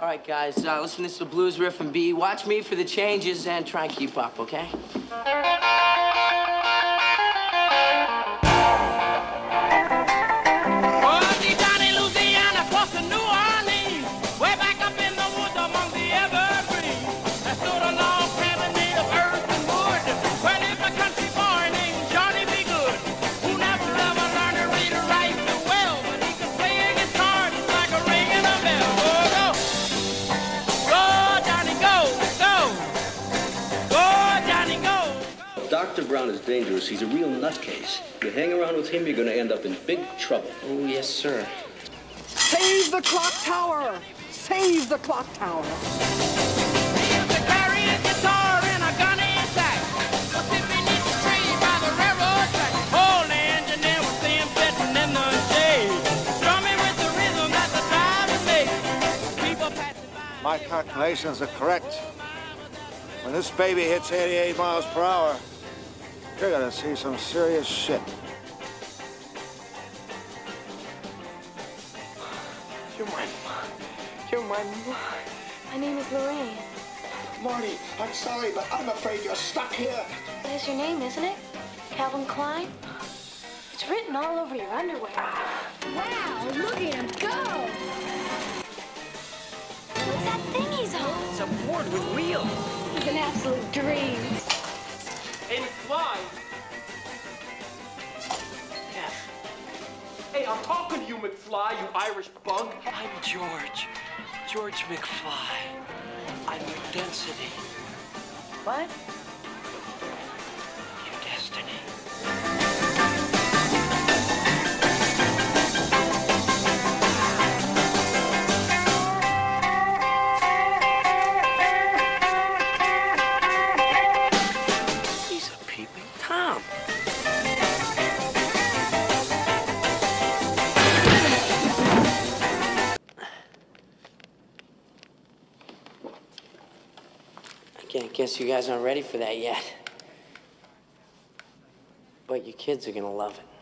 All right, guys, uh, is the blues riff from B. Watch me for the changes and try and keep up, okay? Dr. Brown is dangerous. He's a real nutcase. You hang around with him, you're going to end up in big trouble. Oh, yes, sir. Save the clock tower! Save the clock tower! He used to carry his guitar in a gunny sack. Was sitting beneath the tree by the railroad track. Old engineer would see him sitting in the shade, strumming with the rhythm that the drivers make. People passing by. My calculations are correct. When this baby hits 88 miles per hour, you're gonna see some serious shit. You're my You're my My name is Lorraine. Marty, I'm sorry, but I'm afraid you're stuck here. That is your name, isn't it? Calvin Klein? It's written all over your underwear. Wow, look at him go! What's that thing he's on? It's a board with wheels. It's an absolute dream. Hey, I'm talking to you, McFly, you Irish bug. I'm George. George McFly. I'm your density. What? I guess you guys aren't ready for that yet. But your kids are gonna love it.